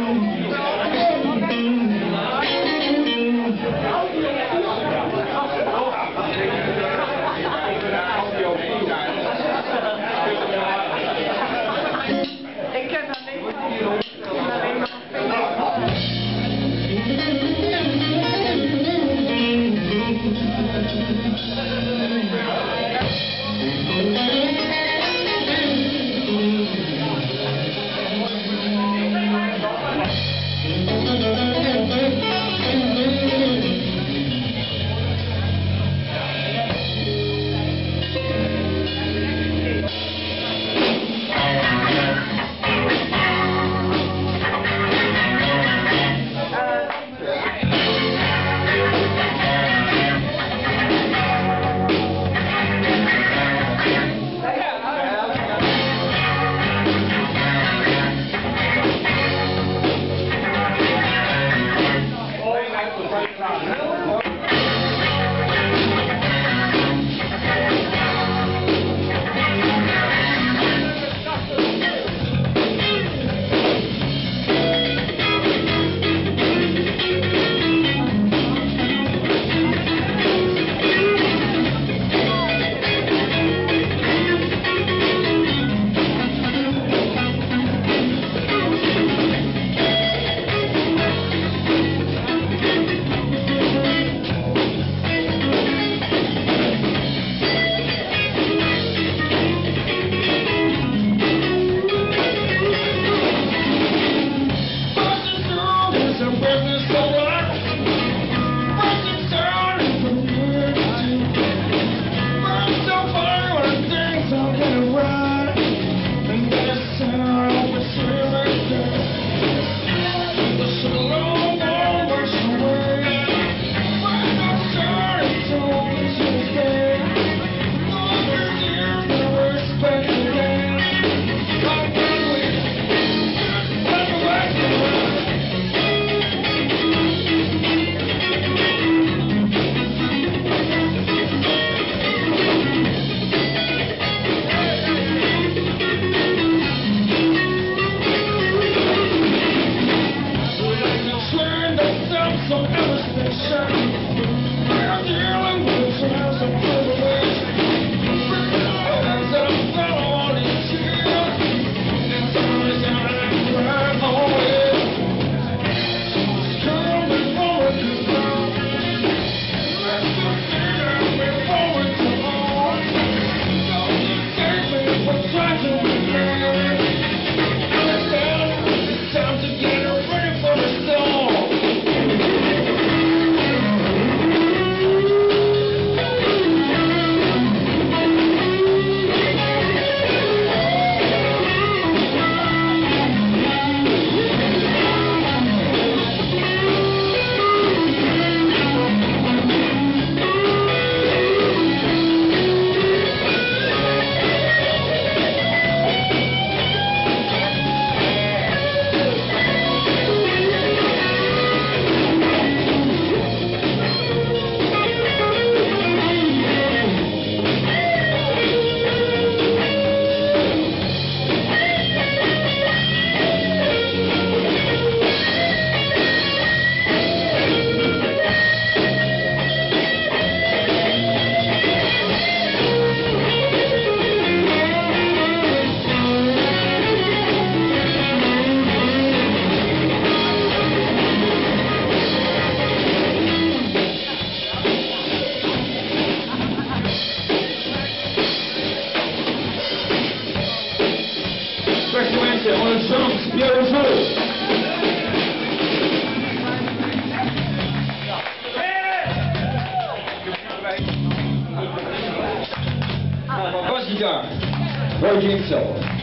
Amen. Hallelujah. 高兴点，不要紧张。